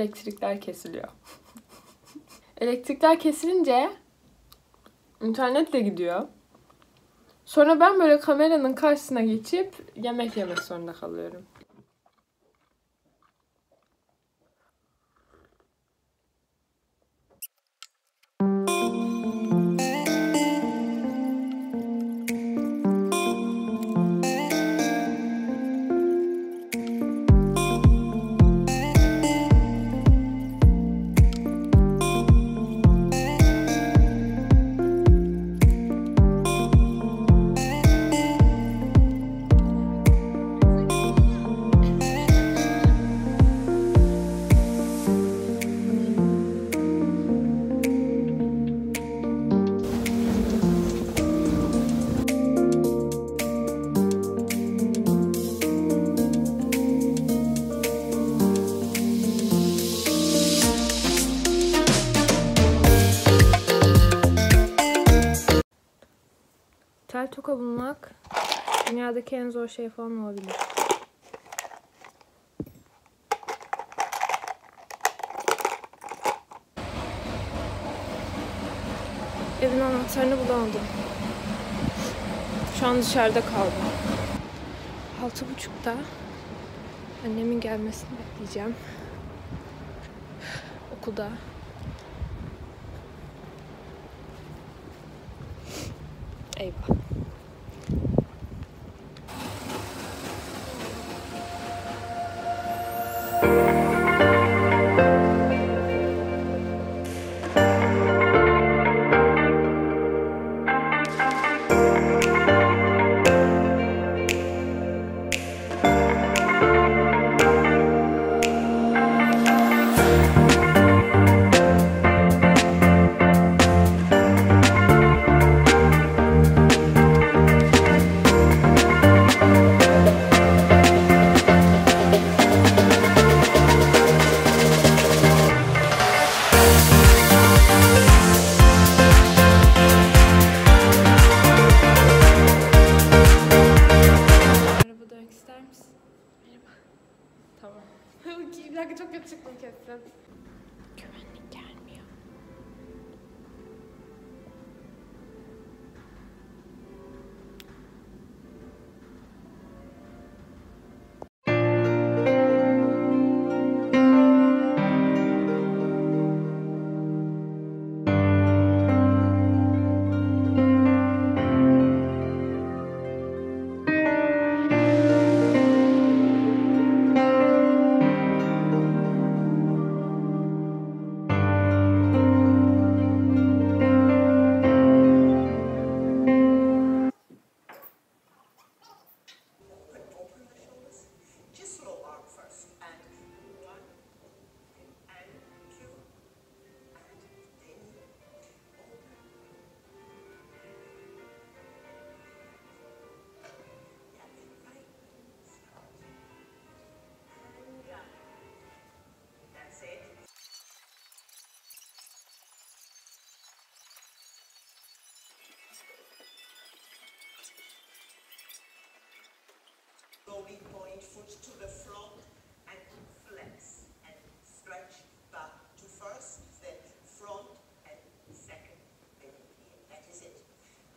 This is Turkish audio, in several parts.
elektrikler kesiliyor. elektrikler kesilince internet de gidiyor. Sonra ben böyle kameranın karşısına geçip yemek yemek zorunda kalıyorum. Dünyadaki en zor şey falan olabilir. Evin anahtarını bulamadım. Şu an dışarıda kaldım. Altı buçukta annemin gelmesini bekleyeceğim. Okulda. Eyvah. Point foot to the front and flex and stretch back to first, then front and second. That is it.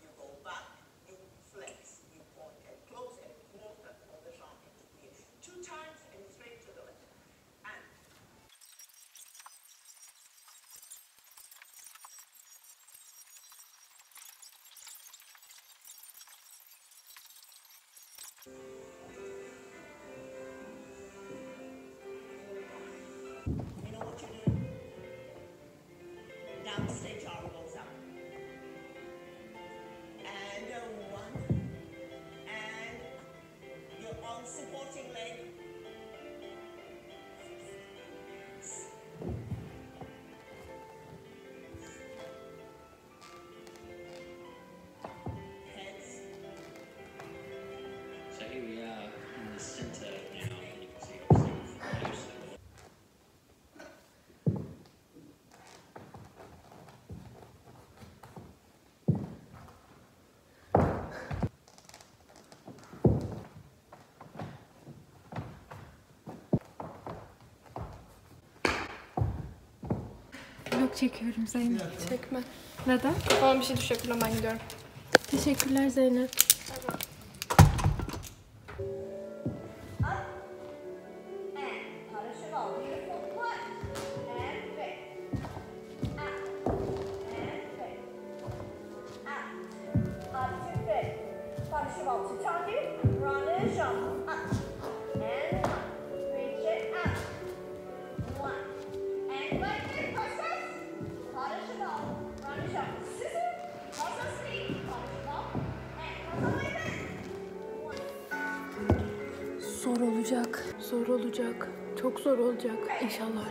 You go back, you flex, you point and close and quarter on the front and here. Two times and straight to the left. And You goes up. And one. And your arm supporting leg. Heads. So here we are in the center çekiyorum Zeynep. Çekme. Neden? Kafama bir şey buradan ben gidiyorum. Teşekkürler Zeynep. Olacak. Çok zor olacak. İnşallah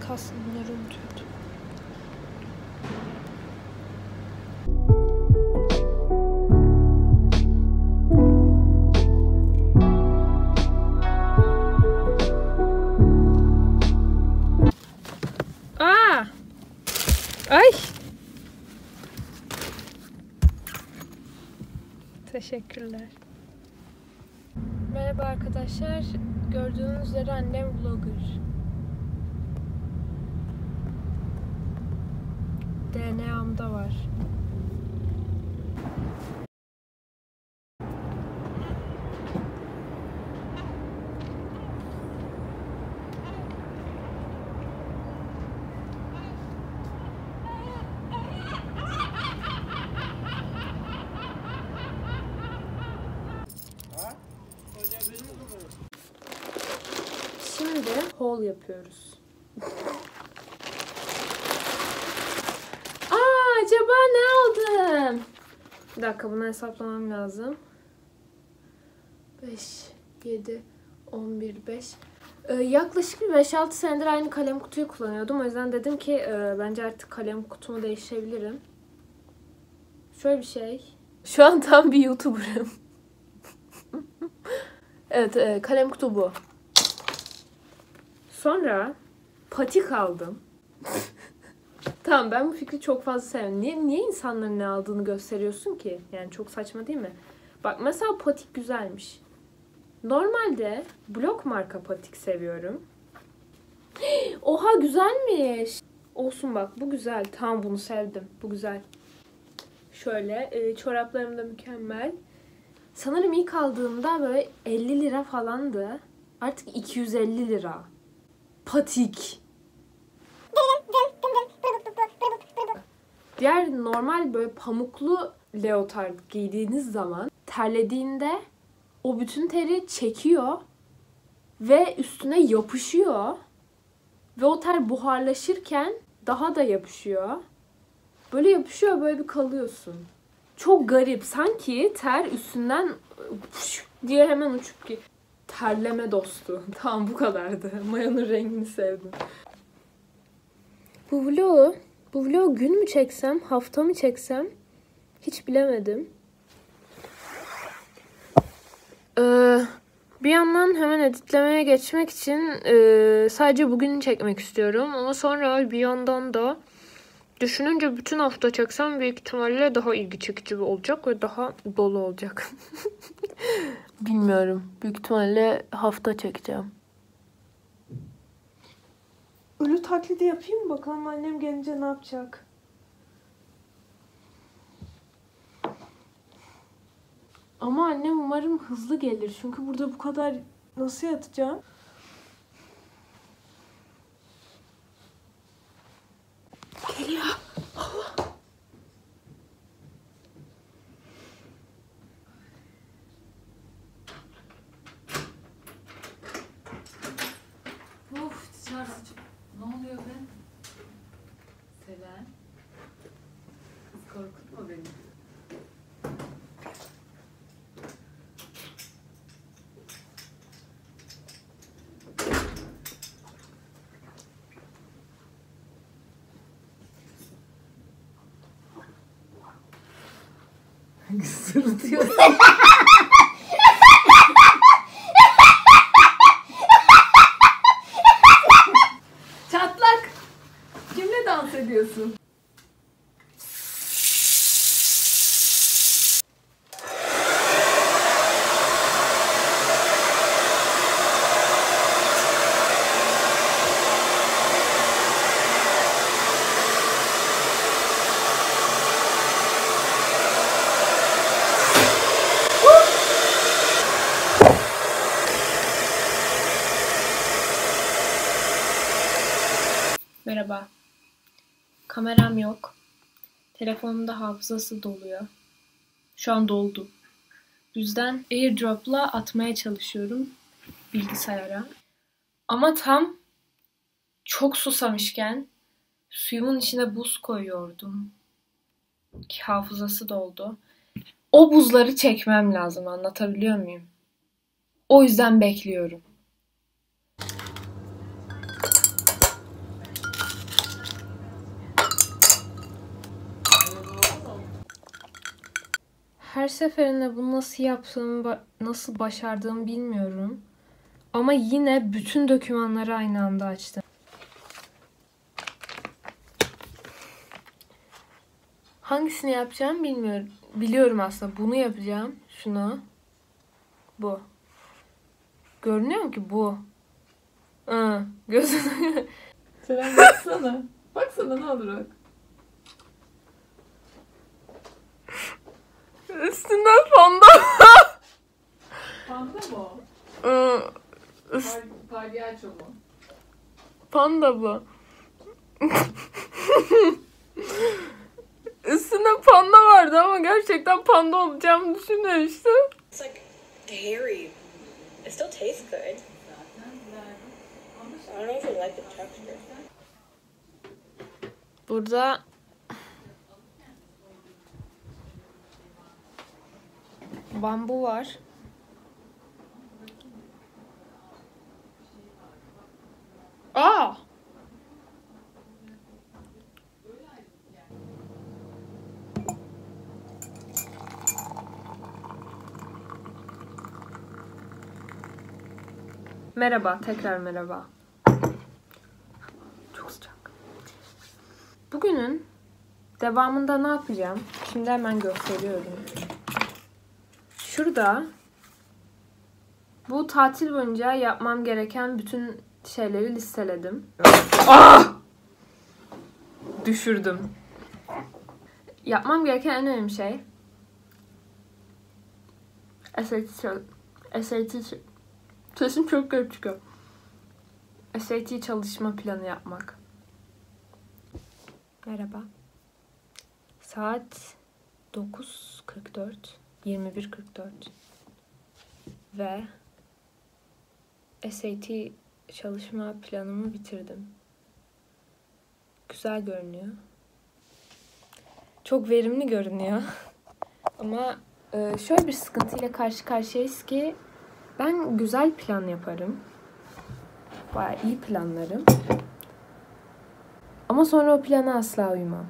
Az kalsın bunları unutuyordum. Aa! Ay! Teşekkürler. Merhaba arkadaşlar. Gördüğünüz üzere annem vlogger. DNA'mda var. Şimdi haul yapıyoruz. Aa, acaba ne aldım? Bir dakika bunu hesaplamam lazım. 5, 7, 11, 5. Ee, yaklaşık bir 5-6 senedir aynı kalem kutuyu kullanıyordum. O yüzden dedim ki e, bence artık kalem kutumu değiştirebilirim. Şöyle bir şey. Şu an tam bir YouTuber'ım. evet, e, kalem kutu bu. Sonra patik aldım. tamam ben bu fikri çok fazla sevmiyorum. Niye, niye insanların ne aldığını gösteriyorsun ki? Yani çok saçma değil mi? Bak mesela patik güzelmiş. Normalde blok marka patik seviyorum. Oha güzelmiş. Olsun bak bu güzel. Tamam bunu sevdim. Bu güzel. Şöyle e, çoraplarım da mükemmel. Sanırım ilk aldığımda böyle 50 lira falandı. Artık 250 lira. Patik. Diğer normal böyle pamuklu leotard giydiğiniz zaman terlediğinde o bütün teri çekiyor ve üstüne yapışıyor. Ve o ter buharlaşırken daha da yapışıyor. Böyle yapışıyor böyle bir kalıyorsun. Çok garip. Sanki ter üstünden diye hemen uçup ki terleme dostu. Tamam bu kadardı. Mayonun rengini sevdim. Bu vlogu, bu vlogu gün mü çeksem, hafta mı çeksem hiç bilemedim. Ee, bir yandan hemen editlemeye geçmek için e, sadece bugünü çekmek istiyorum. Ama sonra bir yandan da düşününce bütün hafta çeksem büyük ihtimalle daha ilgi çekici olacak ve daha dolu olacak. Bilmiyorum. Büyük ihtimalle hafta çekeceğim. Ölü taklidi yapayım mı? Bakalım annem gelince ne yapacak? Ama annem umarım hızlı gelir. Çünkü burada bu kadar nasıl yatacağım? Geliyor. Sırıtıyor. Çatlak. Kimle dans ediyorsun? Telefonumda hafızası doluyor. Şu an doldu. Yüzden AirDrop'la atmaya çalışıyorum bilgisayara. Ama tam çok susamışken suyumun içine buz koyuyordum. Ki hafızası doldu. O buzları çekmem lazım anlatabiliyor muyum? O yüzden bekliyorum. Seferinde bunu nasıl yaptığımı, nasıl başardığımı bilmiyorum. Ama yine bütün dokümanları aynı anda açtım. Hangisini yapacağım bilmiyorum. Biliyorum aslında. Bunu yapacağım. Şunu. Bu. Görünüyor mu ki bu? Hı, gözünü. Selen baksana. Baksana ne olur bak. Üstünden panda. Panda mı o? Hı, Par palyaço mu? Panda bu. Üstünde panda vardı ama gerçekten panda olacağımı düşünmemiştim. It's like hairy. It still tastes good. I don't know if I like the texture. Burada bambu var. Aa! Merhaba, tekrar merhaba. Çok sıcak. Bugünün devamında ne yapacağım? Şimdi hemen gösteriyorum. Şurada bu tatil boyunca yapmam gereken bütün şeyleri listeledim. Ah! Düşürdüm. Yapmam gereken en önemli şey SAT, SAT sesim çok garip çıkıyor. SAT çalışma planı yapmak. Merhaba. Saat 9.44, 21.44 ve SAT çalışma planımı bitirdim. Güzel görünüyor. Çok verimli görünüyor. Ama e, şöyle bir sıkıntıyla karşı karşıyayız ki Ben güzel plan yaparım. Baya iyi planlarım. Ama sonra o plana asla uymam.